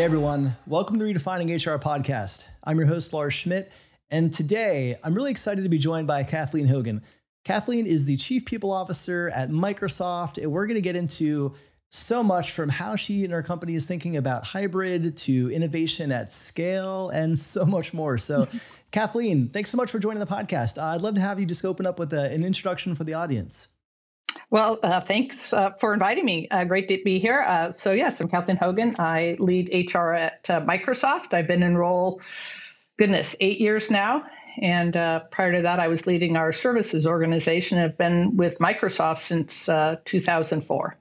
Hey everyone, welcome to the Redefining HR podcast. I'm your host, Lars Schmidt, and today I'm really excited to be joined by Kathleen Hogan. Kathleen is the Chief People Officer at Microsoft, and we're going to get into so much from how she and her company is thinking about hybrid to innovation at scale and so much more. So, Kathleen, thanks so much for joining the podcast. Uh, I'd love to have you just open up with a, an introduction for the audience. Well, uh, thanks uh, for inviting me. Uh, great to be here. Uh, so, yes, I'm Kathleen Hogan. I lead HR at uh, Microsoft. I've been in role, goodness, eight years now. And uh, prior to that, I was leading our services organization. I've been with Microsoft since 2004.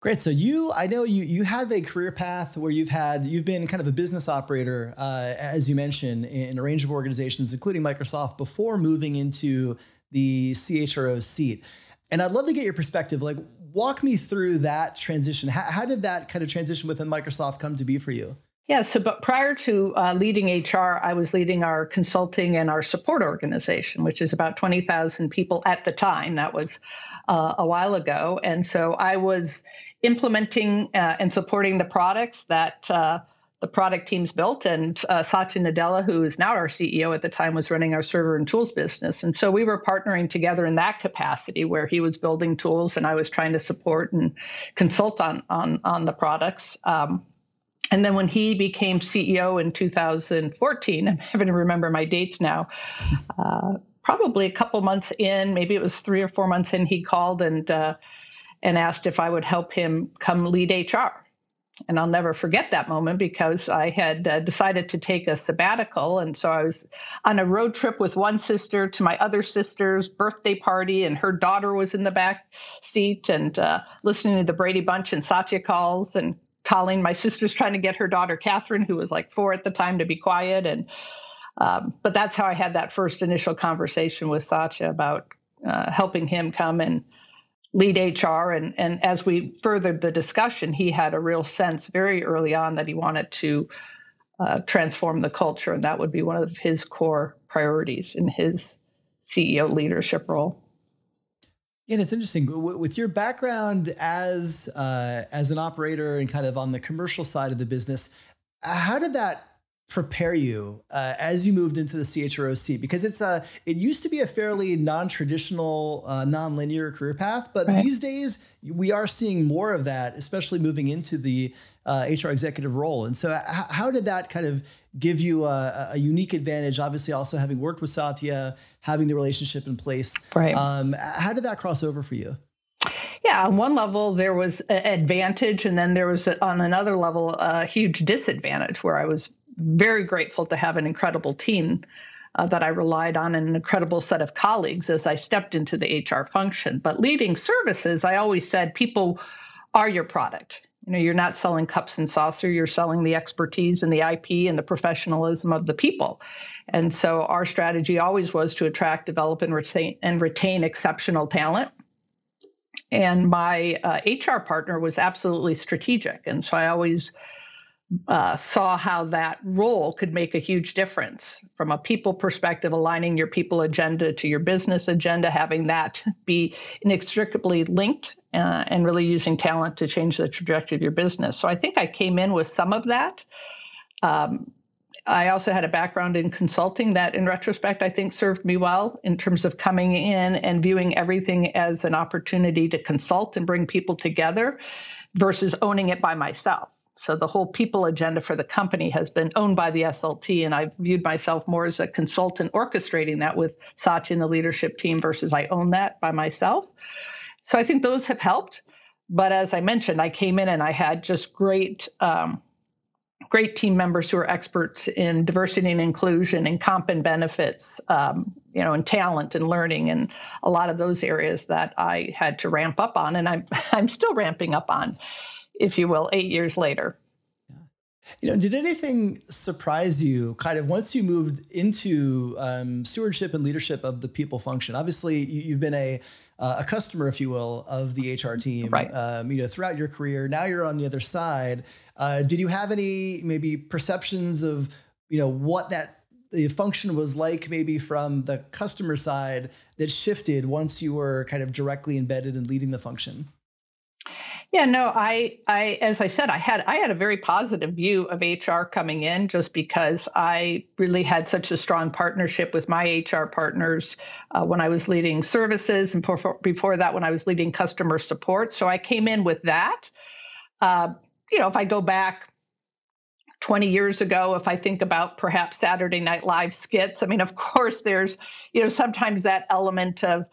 Great. So you, I know you you have a career path where you've had you've been kind of a business operator, as you mentioned, in a range of organizations, including Microsoft, before moving into the CHRO seat. And I'd love to get your perspective. Like, walk me through that transition. How, how did that kind of transition within Microsoft come to be for you? Yeah, so but prior to uh, leading HR, I was leading our consulting and our support organization, which is about 20,000 people at the time. That was uh, a while ago. And so I was implementing uh, and supporting the products that uh, the product teams built. And uh, Satya Nadella, who is now our CEO at the time, was running our server and tools business. And so we were partnering together in that capacity where he was building tools and I was trying to support and consult on, on, on the products. Um, and then when he became CEO in 2014, I'm having to remember my dates now. Uh, probably a couple months in, maybe it was three or four months in, he called and uh, and asked if I would help him come lead HR and I'll never forget that moment because I had uh, decided to take a sabbatical. And so I was on a road trip with one sister to my other sister's birthday party, and her daughter was in the back seat and uh, listening to the Brady Bunch and Satya calls and calling. My sister's trying to get her daughter, Catherine, who was like four at the time, to be quiet. And um, but that's how I had that first initial conversation with Satya about uh, helping him come and lead HR. And, and as we furthered the discussion, he had a real sense very early on that he wanted to uh, transform the culture, and that would be one of his core priorities in his CEO leadership role. Yeah, and it's interesting with your background as uh, as an operator and kind of on the commercial side of the business. How did that prepare you uh, as you moved into the CHRO seat because it's a it used to be a fairly non-traditional uh, non-linear career path but right. these days we are seeing more of that especially moving into the uh, HR executive role. And so how did that kind of give you a, a, unique advantage obviously also having worked with Satya having the relationship in place? Right. Um, how did that cross over for you yeah, on one level there was an advantage, and then there was on another level a huge disadvantage where I was very grateful to have an incredible team uh, that I relied on and an incredible set of colleagues as I stepped into the HR function. But leading services, I always said people are your product. You know, you're not selling cups and saucer, you're selling the expertise and the IP and the professionalism of the people. And so our strategy always was to attract, develop, and retain, and retain exceptional talent. And my uh, HR partner was absolutely strategic. And so I always uh, saw how that role could make a huge difference from a people perspective, aligning your people agenda to your business agenda, having that be inextricably linked, uh, and really using talent to change the trajectory of your business. So I think I came in with some of that. Um, I also had a background in consulting that, in retrospect, I think served me well in terms of coming in and viewing everything as an opportunity to consult and bring people together versus owning it by myself. So the whole people agenda for the company has been owned by the SLT, and I viewed myself more as a consultant orchestrating that with Satya and the leadership team versus I own that by myself. So I think those have helped. But as I mentioned, I came in and I had just great, um, great team members who are experts in diversity and inclusion and comp and benefits, um, you know, and talent and learning, and a lot of those areas that I had to ramp up on, and I'm I'm still ramping up on if you will, eight years later. You know, did anything surprise you kind of once you moved into um, stewardship and leadership of the people function? Obviously, you, have been a uh, a customer, if you will, of the HR team, right. um, you know, throughout your career. Now you're on the other side. Uh, did you have any maybe perceptions of you know what that the function was like, maybe from the customer side, that shifted once you were kind of directly embedded and leading the function? Yeah, no, I, I, as I said, I had, I had a very positive view of HR coming in, just because I really had such a strong partnership with my HR partners uh, when I was leading services, and before, before that, when I was leading customer support. So I came in with that. Uh, you know, if I go back 20 years ago, if I think about perhaps Saturday Night Live skits, I mean, of course, there's, you know, sometimes that element of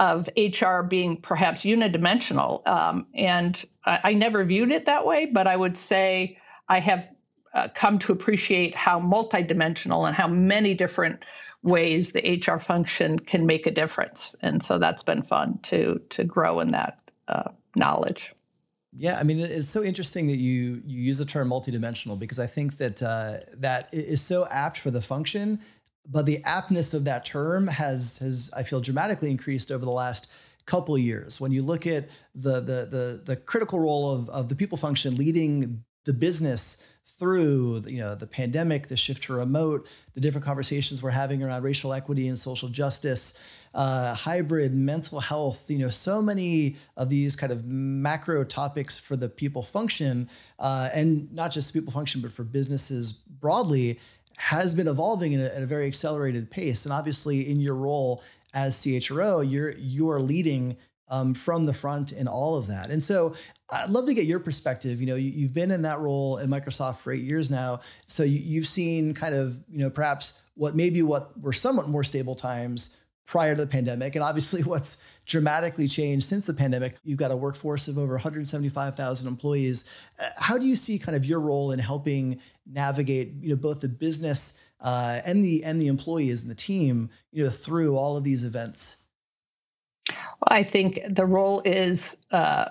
of HR being perhaps unidimensional. Um, and I, I, never viewed it that way, but I would say I have uh, come to appreciate how multidimensional and how many different ways the HR function can make a difference. And so that's been fun to to grow in that uh, knowledge. Yeah, I mean, it's so interesting that you you use the term multidimensional because I think that uh, that is so apt for the function but the aptness of that term has has I feel dramatically increased over the last couple years. When you look at the the the, the critical role of, of the people function leading the business through you know the pandemic, the shift to remote, the different conversations we're having around racial equity and social justice, uh, hybrid mental health, you know, so many of these kind of macro topics for the people function, uh, and not just the people function, but for businesses broadly has been evolving a, at a very accelerated pace. And obviously, in your role as CHRO, you're you are leading um, from the front in all of that. And so, I'd love to get your perspective. You know, you, have been in that role at Microsoft for eight years now, so you, you've seen kind of you know perhaps what maybe what were somewhat more stable times prior to the pandemic, and obviously what's dramatically changed since the pandemic. You've got a workforce of over 175,000 employees. Uh, how do you see kind of your role in helping navigate, you know, both the business uh, and the and the employees and the team, you know, through all of these events? Well, I think the role is. Uh,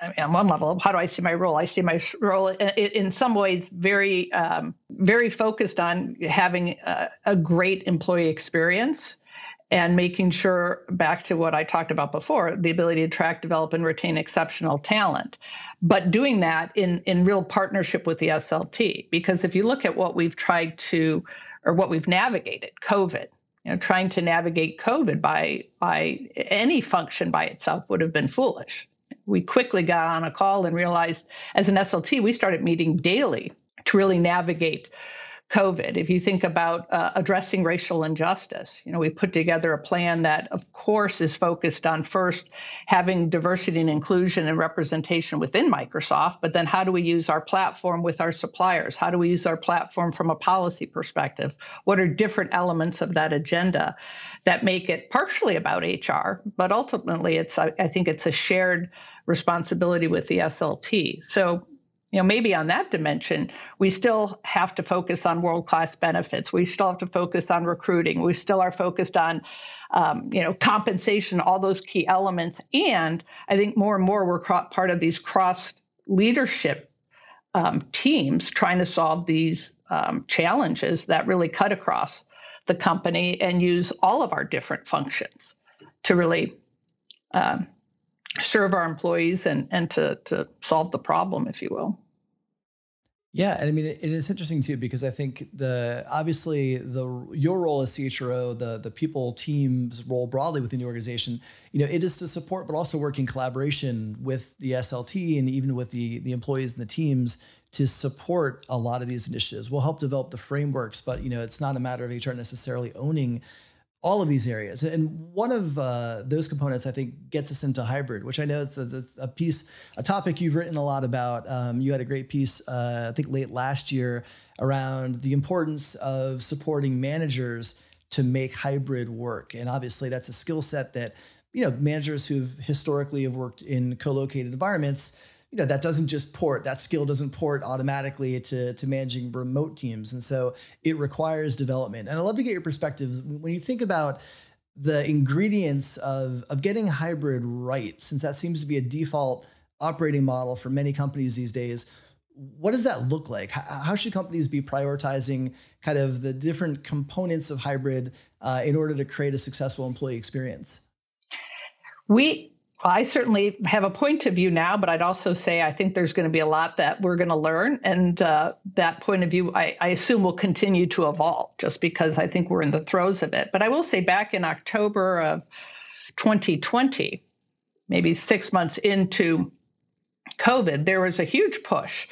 I mean, on one level, how do I see my role? I see my role in, in some ways very, um, very focused on having a, a great employee experience and making sure back to what I talked about before, the ability to attract, develop, and retain exceptional talent. But doing that in, in real partnership with the SLT. Because if you look at what we've tried to, or what we've navigated, COVID, you know, trying to navigate COVID by by any function by itself would have been foolish. We quickly got on a call and realized as an SLT, we started meeting daily to really navigate COVID. If you think about uh, addressing racial injustice, you know, we put together a plan that, of course, is focused on first having diversity and inclusion and representation within Microsoft, but then how do we use our platform with our suppliers? How do we use our platform from a policy perspective? What are different elements of that agenda that make it partially about HR, but ultimately, it's I, I think it's a shared responsibility with the SLT. So you know maybe on that dimension we still have to focus on world class benefits. We still have to focus on recruiting. We still are focused on um, you know compensation all those key elements. And i think more and more we're part of these cross leadership um, teams trying to solve these um, challenges that really cut across the company and use all of our different functions to really um, serve our employees and, and to, to solve the problem, if you will. Yeah, and I mean it is interesting too because I think the obviously the your role as CHRO, the the people team's role broadly within the organization, you know, it is to support but also work in collaboration with the SLT and even with the the employees and the teams to support a lot of these initiatives. We'll help develop the frameworks, but you know, it's not a matter of HR necessarily owning all of these areas. And one of uh, those components, I think, gets us into hybrid, which I know it's a, a piece, a topic you've written a lot about. Um, you had a great piece, uh, I think, late last year around the importance of supporting managers to make hybrid work. And obviously, that's a skill set that you know managers who've historically have worked in co-located environments you know that doesn't just port that skill doesn't port automatically to, to managing remote teams. And so it requires development. And i'd love to get your perspectives. When you think about the ingredients of, of getting hybrid right since that seems to be a default operating model for many companies these days what does that look like? How, should companies be prioritizing kind of the different components of hybrid uh, in order to create a successful employee experience? We I certainly have a point of view now, but I'd also say I think there's going to be a lot that we're going to learn. And uh, that point of view, I, I, assume, will continue to evolve just because I think we're in the throes of it. But I will say back in October of 2020, maybe six months into COVID, there was a huge push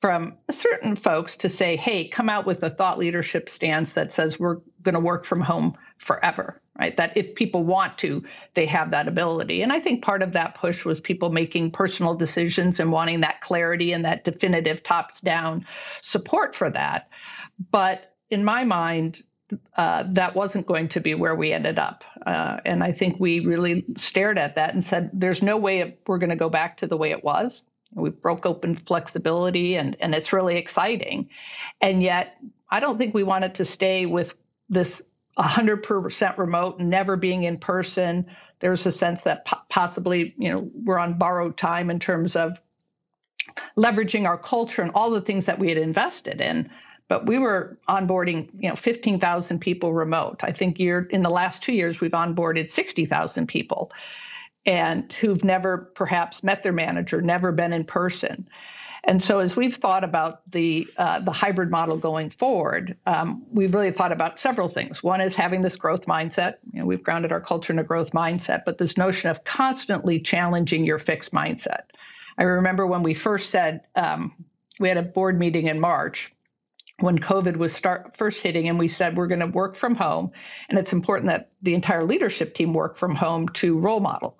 from certain folks to say, hey, come out with a thought leadership stance that says we're going to work from home forever, right? That if people want to, they have that ability. And I think part of that push was people making personal decisions and wanting that clarity and that definitive tops down support for that. But in my mind, uh, that wasn't going to be where we ended up. Uh, and I think we really stared at that and said, there's no way we're going to go back to the way it was. We broke open flexibility and, and it's really exciting. And yet, I don't think we wanted to stay with this 100% remote, and never being in person. There's a sense that po- possibly, you know, we're on borrowed time in terms of leveraging our culture and all the things that we had invested in. But we were onboarding, you know, 15,000 people remote. I think year in the last two years we've onboarded 60,000 people and who've never perhaps met their manager, never been in person. And so, as we've thought about the uh, the hybrid model going forward, um, we've really thought about several things. One is having this growth mindset. You know, we've grounded our culture in a growth mindset, but this notion of constantly challenging your fixed mindset. I remember when we first said um, we had a board meeting in March when COVID was start first hitting, and we said we're going to work from home, and it's important that the entire leadership team work from home to role model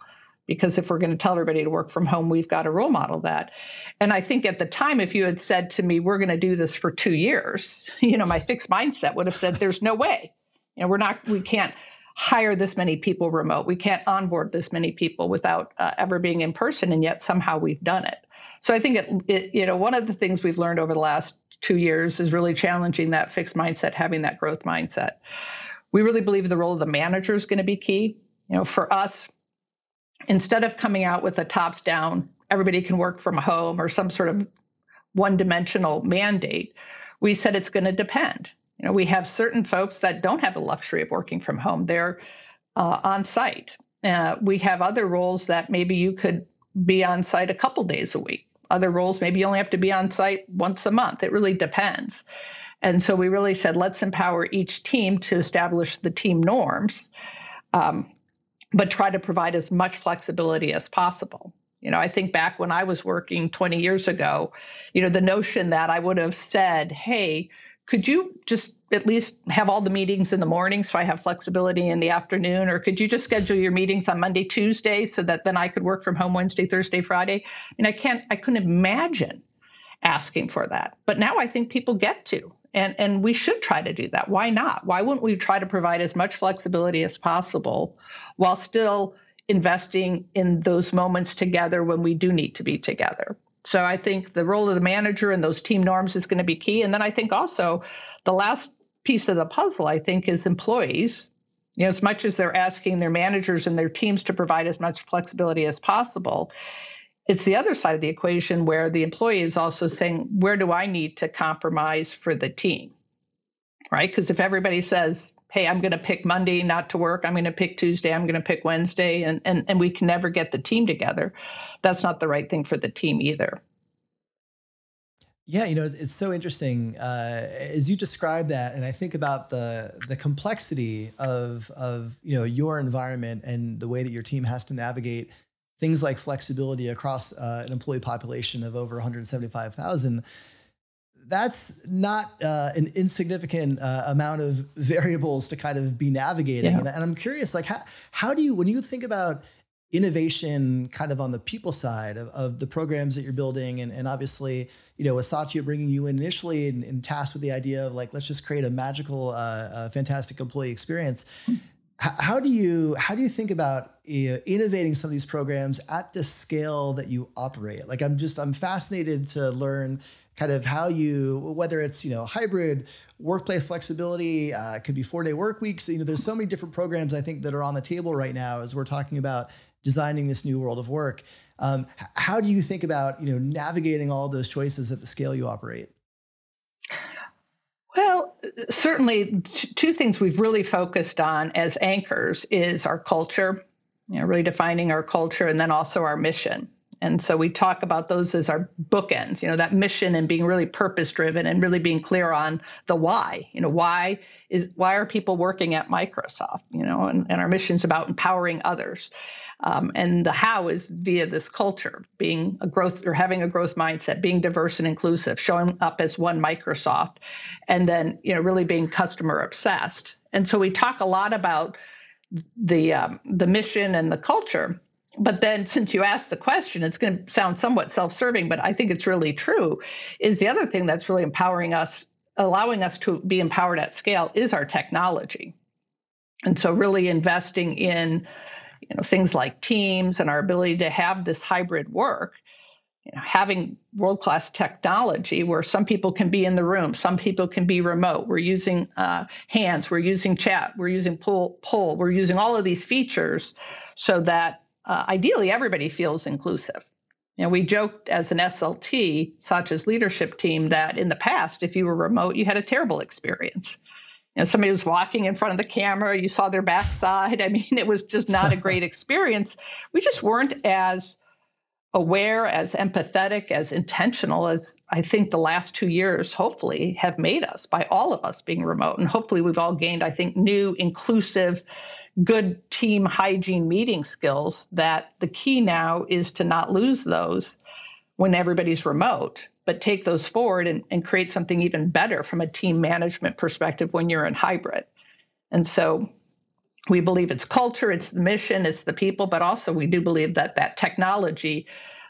because if we're going to tell everybody to work from home, we've got to role model that. And I think at the time, if you had said to me, we're going to do this for two years, you know, my fixed mindset would have said, there's no way. You know, we're not, we can't hire this many people remote. We can't onboard this many people without uh, ever being in person. And yet somehow we've done it. So I think it, it, you know, one of the things we've learned over the last two years is really challenging that fixed mindset, having that growth mindset. We really believe the role of the manager is going to be key. You know, for us, instead of coming out with a tops down, everybody can work from home or some sort of one dimensional mandate, we said it's going to depend. You know, we have certain folks that don't have the luxury of working from home, they're uh, on site. Uh, we have other roles that maybe you could be on site a couple days a week. Other roles, maybe you only have to be on site once a month. It really depends. And so we really said, let's empower each team to establish the team norms. Um, but try to provide as much flexibility as possible. You know, I think back when I was working 20 years ago, you know, the notion that I would have said, hey, could you just at least have all the meetings in the morning so I have flexibility in the afternoon? Or could you just schedule your meetings on Monday, Tuesday so that then I could work from home Wednesday, Thursday, Friday? I mean, I can't, I couldn't imagine asking for that. But now I think people get to. And, and we should try to do that. Why not? Why wouldn't we try to provide as much flexibility as possible while still investing in those moments together when we do need to be together? So I think the role of the manager and those team norms is going to be key. And then I think also the last piece of the puzzle, I think, is employees. You know, as much as they're asking their managers and their teams to provide as much flexibility as possible, it's the other side of the equation where the employee is also saying, where do I need to compromise for the team? Right? Because if everybody says, hey, I'm going to pick Monday not to work, I'm going to pick Tuesday, I'm going to pick Wednesday, and, and, and we can never get the team together, that's not the right thing for the team either. Yeah, you know, it's so interesting uh, as you describe that, and I think about the the complexity of of you know your environment and the way that your team has to navigate things like flexibility across uh, an employee population of over 175,000 that's not uh, an insignificant uh, amount of variables to kind of be navigating. Yeah. And, and, I'm curious, like, how, how do you, when you think about innovation kind of on the people side of, of the programs that you're building, and, and obviously, you know, with Satya bringing you in initially and, and tasked with the idea of like, let's just create a magical, uh, fantastic employee experience. Hmm how do you how do you think about innovating some of these programs at the scale that you operate? Like i'm just i'm fascinated to learn kind of how you whether it's you know hybrid workplace flexibility uh, could be four day work weeks you know there's so many different programs i think that are on the table right now as we're talking about designing this new world of work. Um, how do you think about you know navigating all those choices at the scale you operate certainly, two things we've really focused on as anchors is our culture, you know, really defining our culture, and then also our mission. And so we talk about those as our bookends, you know, that mission and being really purpose driven and really being clear on the why. You know, why is why are people working at Microsoft? You know, and, and our mission is about empowering others. Um, and the how is via this culture, being a growth or having a growth mindset, being diverse and inclusive, showing up as one Microsoft, and then you know really being customer obsessed. And so we talk a lot about the um, the mission and the culture. But then, since you asked the question, it's going to sound somewhat self-serving, but I think it's really true. Is the other thing that's really empowering us, allowing us to be empowered at scale, is our technology. And so, really investing in you know things like teams and our ability to have this hybrid work you know, having world class technology where some people can be in the room, some people can be remote. We're using uh, hands, we're using chat, we're using pull, pull, we're using all of these features so that uh, ideally everybody feels inclusive. You know, we joked as an SLT, Satya's leadership team, that in the past, if you were remote, you had a terrible experience you know, somebody was walking in front of the camera, you saw their backside. I mean, it was just not a great experience. We just weren't as aware, as empathetic, as intentional as I think the last two years, hopefully, have made us by all of us being remote. And hopefully, we've all gained, I think, new, inclusive, good team hygiene meeting skills that the key now is to not lose those when everybody's remote but take those forward and, and create something even better from a team management perspective when you're in hybrid. And so we believe it's culture, it's the mission, it's the people, but also we do believe that that technology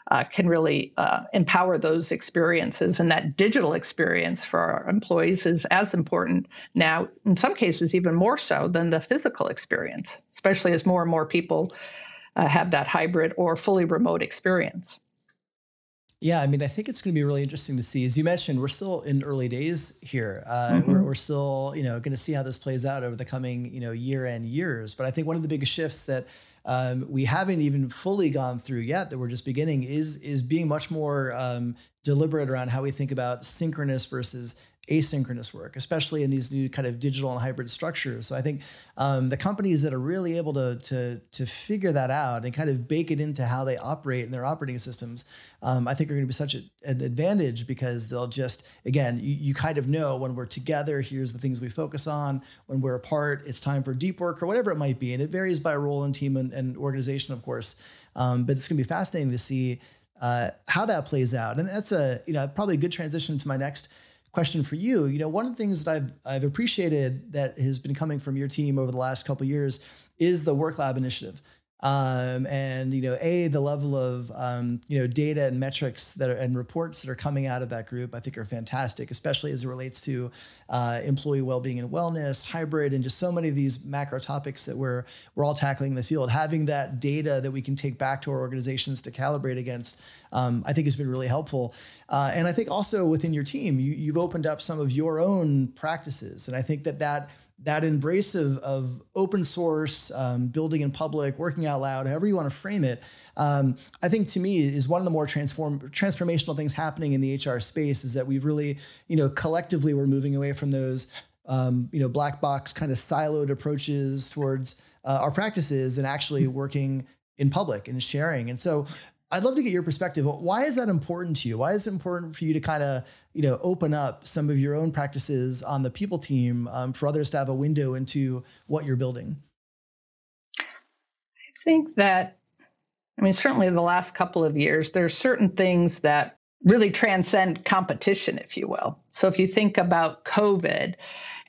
uh, can really uh, empower those experiences. And that digital experience for our employees is as important now, in some cases, even more so than the physical experience, especially as more and more people uh, have that hybrid or fully remote experience. Yeah, I mean, I think it's going to be really interesting to see. As you mentioned, we're still in early days here. Uh, mm-hmm. we're, we're, still, you know, going to see how this plays out over the coming, you know, year and years. But I think one of the biggest shifts that um, we haven't even fully gone through yet, that we're just beginning, is is being much more um, deliberate around how we think about synchronous versus asynchronous work, especially in these new kind of digital and hybrid structures. So I think um, the companies that are really able to, to, to figure that out and kind of bake it into how they operate in their operating systems, um, I think are going to be such a, an advantage because they'll just, again, you, you kind of know when we're together, here's the things we focus on. When we're apart, it's time for deep work or whatever it might be. And it varies by role and team and, and organization, of course. Um, but it's going to be fascinating to see uh, how that plays out. And that's a, you know, probably a good transition to my next question for you. You know, one of the things that I've I've appreciated that has been coming from your team over the last couple years is the WorkLab initiative. Um, and you know, a the level of um, you know data and metrics that are and reports that are coming out of that group, I think are fantastic, especially as it relates to uh, employee well-being and wellness, hybrid, and just so many of these macro topics that we're we're all tackling in the field. Having that data that we can take back to our organizations to calibrate against, um, I think has been really helpful. Uh, and I think also within your team, you, you've opened up some of your own practices, and I think that that that embrace of, of open source, um, building in public, working out loud, however you want to frame it, um, I think to me is one of the more transform transformational things happening in the HR space is that we've really, you know, collectively we're moving away from those, um, you know, black box kind of siloed approaches towards uh, our practices and actually working in public and sharing. And so I'd love to get your perspective. Why is that important to you? Why is it important for you to kind of, you know, open up some of your own practices on the people team um, for others to have a window into what you're building? I think that, I mean, certainly the last couple of years, there's certain things that really transcend competition, if you will. So if you think about COVID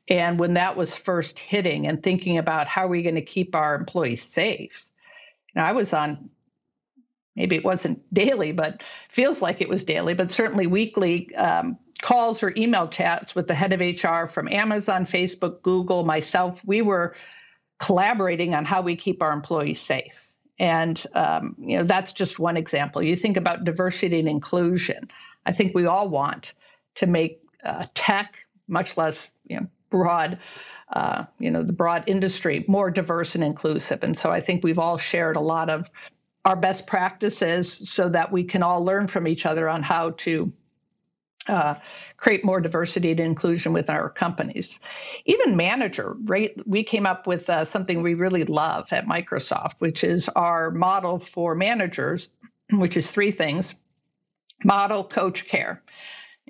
and when that was first hitting and thinking about how are we going to keep our employees safe, you I was on maybe it wasn't daily, but feels like it was daily, but certainly weekly um, calls or email chats with the head of HR from Amazon, Facebook, Google, myself. We were collaborating on how we keep our employees safe. And um, you know that's just one example. You think about diversity and inclusion. I think we all want to make uh, tech much less you know, broad, uh, you know, the broad industry more diverse and inclusive. And so I think we've all shared a lot of our best practices so that we can all learn from each other on how to uh, create more diversity and inclusion within our companies. Even manager, right? We came up with uh, something we really love at Microsoft, which is our model for managers which is three things model, coach, care.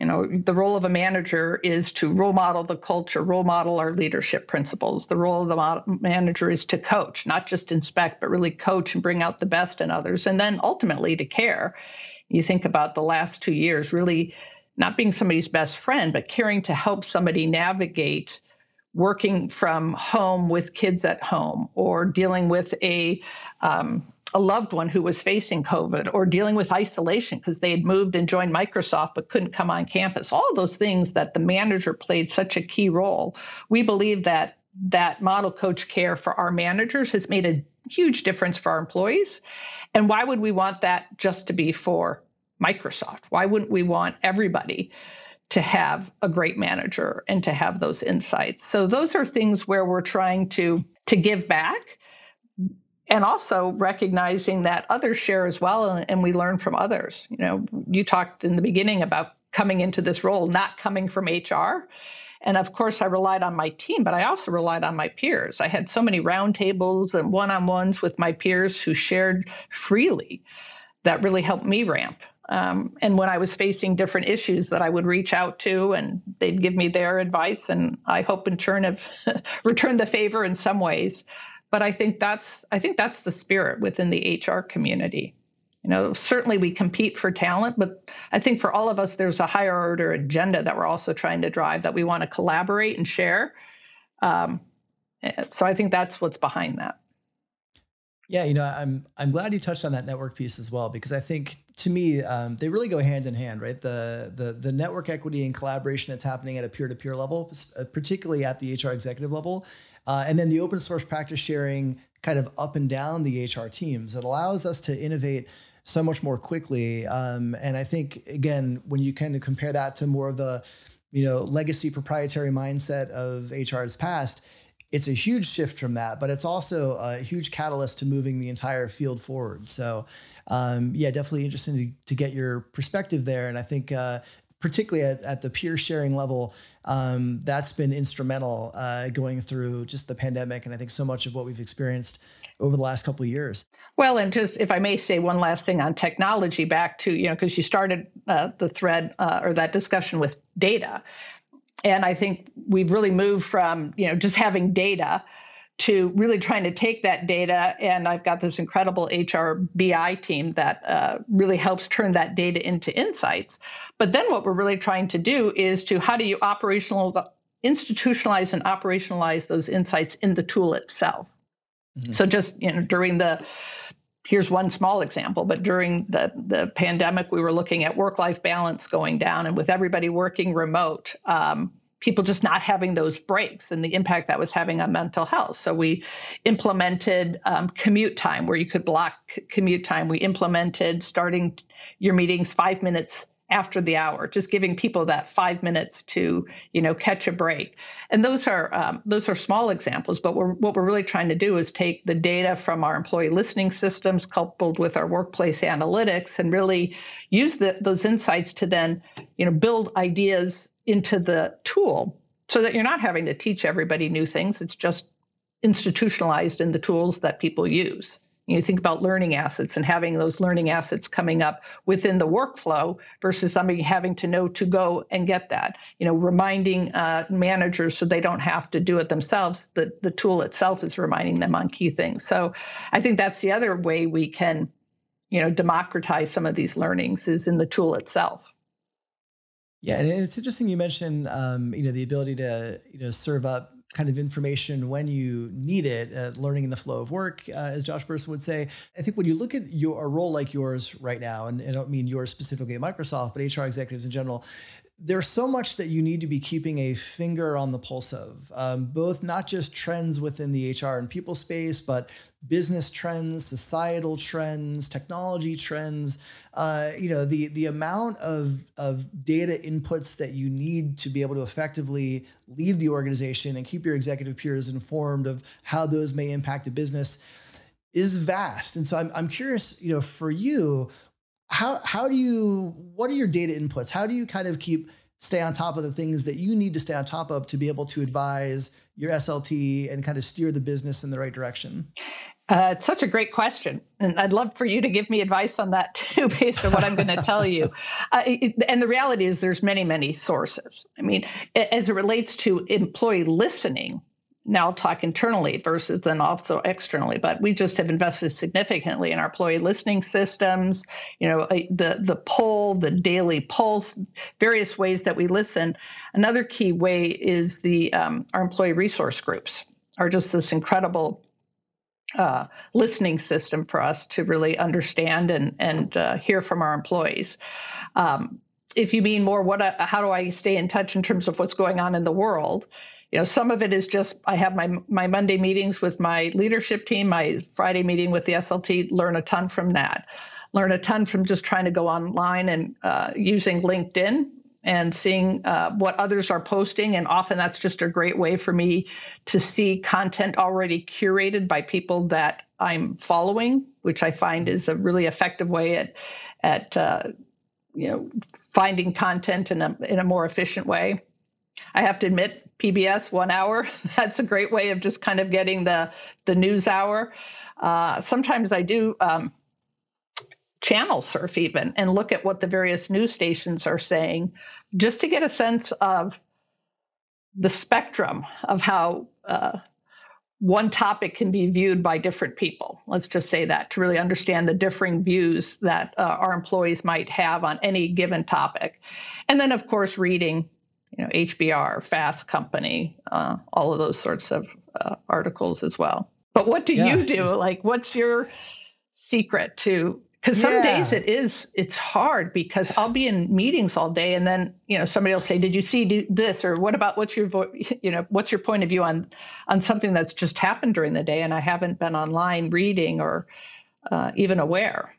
You know, the role of a manager is to role model the culture, role model our leadership principles. The role of the manager is to coach, not just inspect, but really coach and bring out the best in others. And then ultimately to care. You think about the last two years, really not being somebody's best friend, but caring to help somebody navigate working from home with kids at home or dealing with a um, a loved one who was facing COVID or dealing with isolation because they had moved and joined Microsoft but couldn't come on campus. All those things that the manager played such a key role. We believe that that model coach care for our managers has made a huge difference for our employees. And why would we want that just to be for Microsoft? Why wouldn't we want everybody to have a great manager and to have those insights? So those are things where we're trying to to give back and also recognizing that others share as well and, and, we learn from others. You know you talked in the beginning about coming into this role not coming from hr and of course i relied on my team but i also relied on my peers. I had so many roundtables and one-on-ones with my peers who shared freely that really helped me ramp. Um, and when i was facing different issues that i would reach out to and they'd give me their advice and i hope in turn have returned the favor in some ways but I think that's I think that's the spirit within the HR community. You know, certainly we compete for talent, but I think for all of us, there's a higher order agenda that we're also trying to drive that we want to collaborate and share. Um, so I think that's what's behind that. Yeah, you know, I'm I'm glad you touched on that network piece as well because I think to me um, they really go hand in hand, right? The the the network equity and collaboration that's happening at a peer to peer level, particularly at the HR executive level, uh, and then the open source practice sharing kind of up and down the HR teams. It allows us to innovate so much more quickly. Um, and I think, again, when you kind of compare that to more of the, you know, legacy proprietary mindset of HR's past, it's a huge shift from that, but it's also a huge catalyst to moving the entire field forward. So, um, yeah, definitely interesting to, to, get your perspective there. And I think uh, particularly at, at the peer sharing level, um, that's been instrumental uh, going through just the pandemic. And I think so much of what we've experienced over the last couple of years. Well, and just if I may say one last thing on technology, back to, you know, because you started uh, the thread uh, or that discussion with data. And I think we've really moved from, you know, just having data to really trying to take that data. And I've got this incredible HR BI team that uh, really helps turn that data into insights. But then what we're really trying to do is to how do you operational institutionalize and operationalize those insights in the tool itself. Mm-hmm. So just you know during the here's one small example, but during the the pandemic we were looking at work life balance going down, and with everybody working remote. Um, people just not having those breaks and the impact that was having on mental health. So we implemented um, commute time where you could block commute time. We implemented starting your meetings five minutes after the hour, just giving people that five minutes to, you know, catch a break. And those are um, those are small examples, but we're, what we're really trying to do is take the data from our employee listening systems, coupled with our workplace analytics, and really use the, those insights to then, you know, build ideas into the tool, so that you're not having to teach everybody new things. It's just institutionalized in the tools that people use. You think about learning assets and having those learning assets coming up within the workflow versus somebody having to know to go and get that. You know, reminding uh, managers so they don't have to do it themselves. The the tool itself is reminding them on key things. So, I think that's the other way we can, you know, democratize some of these learnings is in the tool itself. Yeah, and it's interesting you mentioned, um, you know, the ability to you know serve up kind of information when you need it, uh, learning in the flow of work, uh, as Josh Bersin would say. I think when you look at your a role like yours right now, and I don't mean yours specifically at Microsoft, but HR executives in general, there's so much that you need to be keeping a finger on the pulse of, um, both not just trends within the HR and people space, but business trends, societal trends, technology trends. Uh, you know, the the amount of of data inputs that you need to be able to effectively lead the organization and keep your executive peers informed of how those may impact a business is vast. And so I'm I'm curious, you know, for you, how how do you what are your data inputs? How do you kind of keep stay on top of the things that you need to stay on top of to be able to advise your SLT and kind of steer the business in the right direction? Uh, it's such a great question. And I'd love for you to give me advice on that too, based on what I'm going to tell you. Uh, it, and the reality is, there's many, many sources. I mean, as it relates to employee listening, now talk internally versus then also externally, but we just have invested significantly in our employee listening systems, you know, uh, the the poll, the daily pulse, various ways that we listen. Another key way is the um, our employee resource groups are just this incredible uh, listening system for us to really understand and and uh, hear from our employees. Um, if you mean more, what uh, how do I stay in touch in terms of what's going on in the world? You know, some of it is just I have my my Monday meetings with my leadership team, my Friday meeting with the SLT. Learn a ton from that. Learn a ton from just trying to go online and uh, using LinkedIn and seeing uh, what others are posting. And often that's just a great way for me to see content already curated by people that I'm following, which I find is a really effective way at at uh, you know finding content in a in a more efficient way. I have to admit, PBS one hour that's a great way of just kind of getting the the news hour. Uh, sometimes I do. Um, channel surf even and look at what the various news stations are saying just to get a sense of the spectrum of how uh, one topic can be viewed by different people. Let's just say that to really understand the differing views that uh, our employees might have on any given topic. And then, of course, reading, you know, HBR, Fast Company, uh, all of those sorts of uh, articles as well. But what do yeah. you do? Like, what's your secret to because some yeah. days it is it's hard because i'll be in meetings all day and then you know somebody will say did you see this or what about what's your vo- you know what's your point of view on on something that's just happened during the day and i haven't been online reading or uh, even aware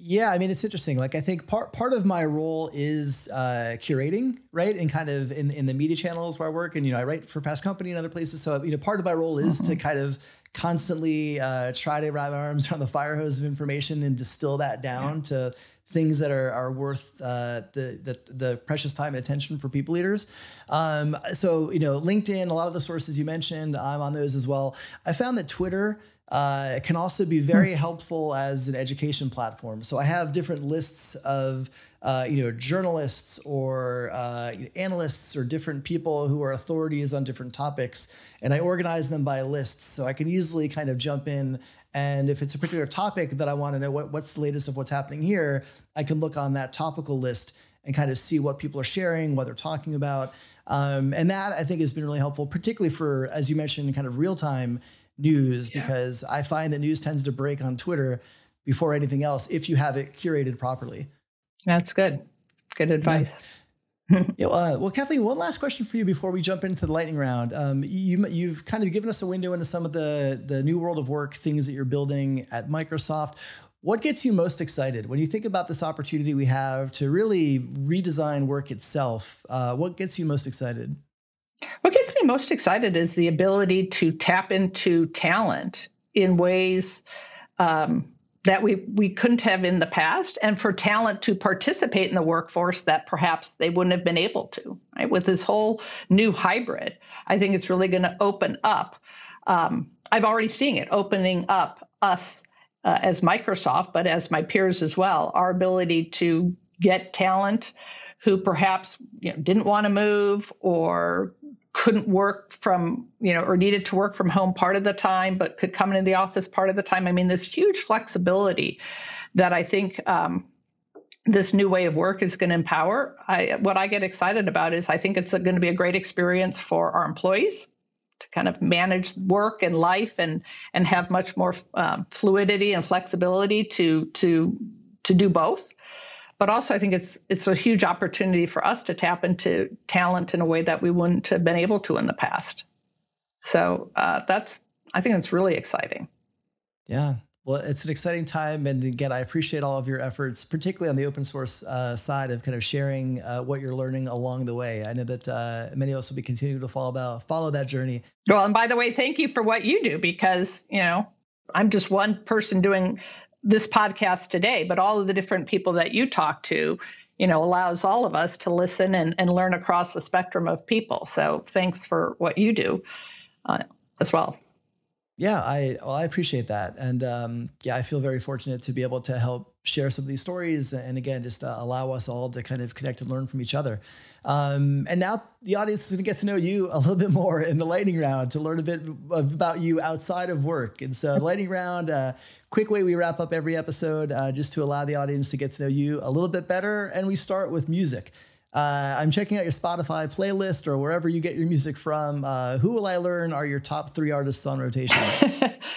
yeah, I mean it's interesting. Like I think part part of my role is uh, curating, right, and kind of in in the media channels where I work, and you know I write for Fast Company and other places. So you know part of my role is mm-hmm. to kind of constantly uh, try to wrap my arms around the fire hose of information and distill that down yeah. to things that are, are worth uh, the, the, the precious time and attention for people leaders. Um, so you know, LinkedIn, a lot of the sources you mentioned, I'm on those as well. I found that Twitter uh, can also be very hmm. helpful as an education platform. So I have different lists of uh, you know journalists or uh, analysts or different people who are authorities on different topics, and I organize them by lists. So I can easily kind of jump in, and if it's a particular topic that I want to know what, what's the latest of what's happening here, I can look on that topical list and kind of see what people are sharing, what they're talking about. Um, and that I think has been really helpful, particularly for, as you mentioned, kind of real time news yeah. because I find that news tends to break on Twitter before anything else if you have it curated properly. That's good. Good advice. Yeah. yeah, uh, well, Kathleen, one last question for you before we jump into the lightning round. Um, you, you've kind of given us a window into some of the the new world of work things that you're building at Microsoft. What gets you most excited when you think about this opportunity we have to really redesign work itself? Uh, what gets you most excited? What gets me most excited is the ability to tap into talent in ways um, that we, we couldn't have in the past, and for talent to participate in the workforce that perhaps they wouldn't have been able to. Right? With this whole new hybrid, I think it's really going to open up. Um, I've already seen it opening up us uh, as Microsoft, but as my peers as well, our ability to get talent who perhaps you know, didn't want to move or couldn't work from, you know, or needed to work from home part of the time, but could come into the office part of the time. I mean, this huge flexibility that I think um, this new way of work is going to empower. I, what I get excited about is I think it's going to be a great experience for our employees to kind of manage work and life and and have much more um, fluidity and flexibility to to to do both but also I think it's it's a huge opportunity for us to tap into talent in a way that we wouldn't have been able to in the past. So uh, that's I think that's really exciting. Yeah. Well, it's an exciting time, and again, I appreciate all of your efforts, particularly on the open source uh, side of kind of sharing uh, what you're learning along the way. I know that uh, many of us will be continuing to follow that follow that journey. Well, and by the way, thank you for what you do because you know I'm just one person doing this podcast today, but all of the different people that you talk to, you know, allows all of us to listen and, and learn across the spectrum of people. So thanks for what you do uh, as well. Yeah, I well, I appreciate that, and um, yeah, I feel very fortunate to be able to help share some of these stories, and again, just uh, allow us all to kind of connect and learn from each other. Um, and now the audience is going to get to know you a little bit more in the lightning round to learn a bit about you outside of work. And so, lightning round, uh, quick way we wrap up every episode, uh, just to allow the audience to get to know you a little bit better, and we start with music. Uh, I'm checking out your Spotify playlist or wherever you get your music from. Uh, who will I learn are your top three artists on rotation?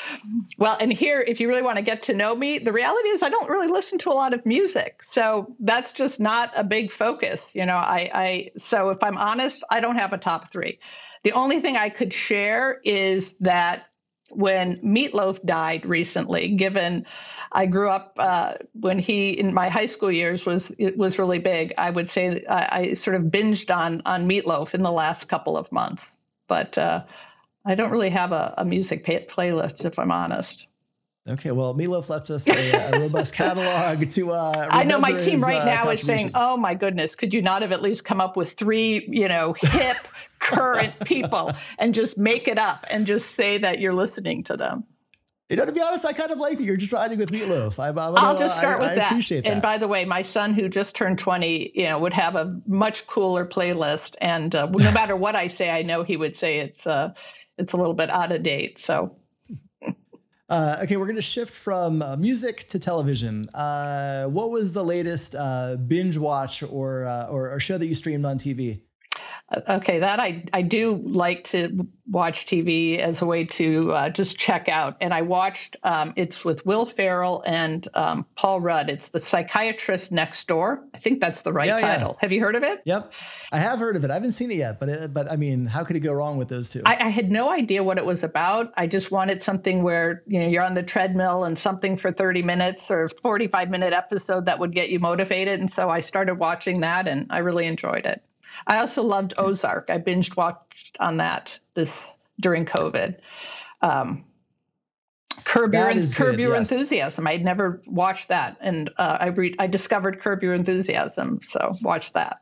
well, and here, if you really want to get to know me, the reality is I don't really listen to a lot of music, so that's just not a big focus. You know, I, I so if I'm honest, I don't have a top three. The only thing I could share is that when Meatloaf died recently, given I grew up uh, when he in my high school years was it was really big. I would say I, I sort of binged on on Meatloaf in the last couple of months, but uh, I don't really have a, a music pay- playlist if I'm honest. Okay, well, Meatloaf left us a, a robust catalog to. Uh, I know my team his, right uh, now is saying, "Oh my goodness, could you not have at least come up with three, you know, hip, current people and just make it up and just say that you're listening to them?" You know, to be honest, I kind of like that you're just riding with Meatloaf. I, will just start I, with I that. Appreciate that. And by the way, my son who just turned 20, you know, would have a much cooler playlist, and uh, no matter what I say, I know he would say it's uh, it's a little bit out of date. So. Uh, okay, we're going to shift from uh, music to television. Uh, what was the latest uh, binge watch or, uh, or, or show that you streamed on TV? Okay, that I, I do like to watch TV as a way to uh, just check out. And I watched, um, it's with Will Ferrell and um, Paul Rudd. It's The Psychiatrist Next Door. I think that's the right yeah, title. Yeah. Have you heard of it? Yep. I have heard of it. I haven't seen it yet, but it, but I mean, how could it go wrong with those two? I, I, had no idea what it was about. I just wanted something where you know you're on the treadmill and something for 30 minutes or 45 minute episode that would get you motivated. And so I started watching that, and I really enjoyed it. I also loved Ozark. I binged watched on that this during COVID. Um, Curb Your, Curb Your yes. Enthusiasm. I'd never watched that, and uh, I re- I discovered Curb Your Enthusiasm, so watch that.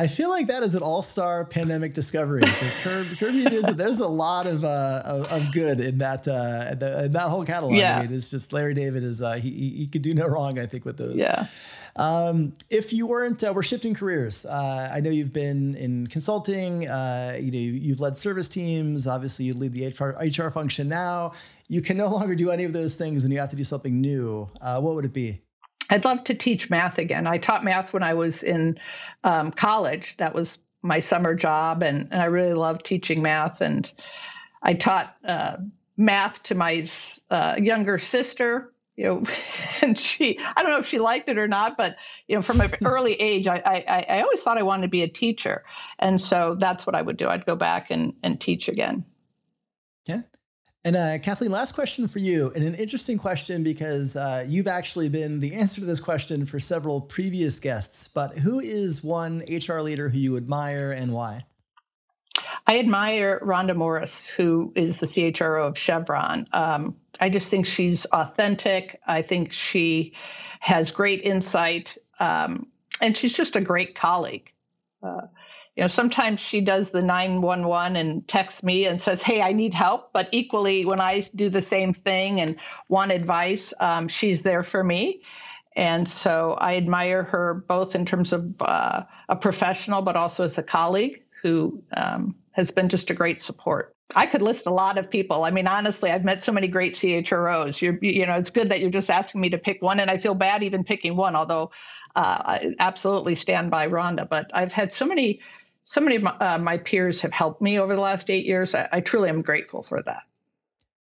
I feel like that is an all-star pandemic discovery because Curb, Curb there's, there's a lot of, uh, of, of good in that uh, the, in that whole catalog. Yeah. I mean, it's just Larry David is uh, he he could do no wrong. I think with those. Yeah. Um, if you weren't, uh, we're shifting careers. Uh, I know you've been in consulting. Uh, you know, you've led service teams. Obviously, you lead the HR, HR function now. You can no longer do any of those things, and you have to do something new. Uh, what would it be? I'd love to teach math again. I taught math when I was in um, college. That was my summer job, and, and I really loved teaching math. And I taught uh, math to my uh, younger sister you know, and she, I don't know if she liked it or not, but, you know, from an early age, I, I, I always thought I wanted to be a teacher. And so that's what I would do. I'd go back and, and teach again. Yeah. And uh, Kathleen, last question for you, and an interesting question because uh, you've actually been the answer to this question for several previous guests. But who is one HR leader who you admire and why? I admire Rhonda Morris, who is the CHRO of Chevron. Um, I just think she's authentic. I think she has great insight, um, and she's just a great colleague. Uh, you know, sometimes she does the 911 and texts me and says, Hey, I need help. But equally, when I do the same thing and want advice, um, she's there for me. And so I admire her both in terms of uh, a professional, but also as a colleague who um, has been just a great support. I could list a lot of people. I mean, honestly, I've met so many great CHROs. You're, you know, it's good that you're just asking me to pick one, and I feel bad even picking one. Although uh, I absolutely stand by Rhonda, but I've had so many, so many of my, uh, my peers have helped me over the last eight years. I, I truly am grateful for that.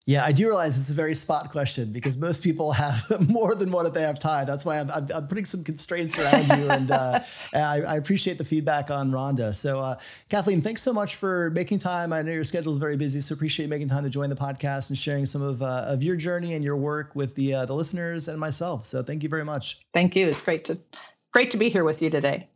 Yeah, I do realize it's a very spot question because most people have more than one if they have time. That's why I'm, I'm, I'm putting some constraints around you, and, uh, I, I, appreciate the feedback on Rhonda. So, uh, Kathleen, thanks so much for making time. I know your schedule is very busy, so appreciate making time to join the podcast and sharing some of uh, of your journey and your work with the uh, the listeners and myself. So, thank you very much. Thank you. It's great to great to be here with you today.